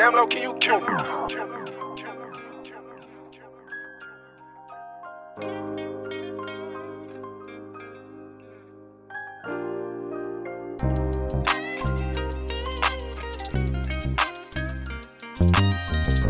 Damn low, can you kill me? you